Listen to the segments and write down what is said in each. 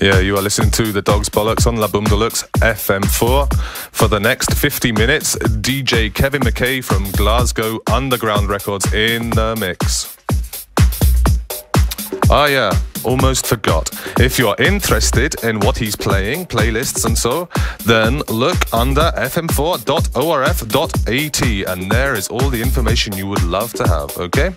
Yeah, you are listening to the Dogs Bollocks on La Boum de Luxe FM4. For the next 50 minutes, DJ Kevin McKay from Glasgow Underground Records in the mix. Ah, yeah, almost forgot. If you're interested in what he's playing, playlists and so, then look under fm4.orf.at and there is all the information you would love to have, okay?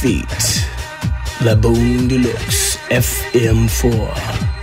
Feet. La Boum de Luxe FM4.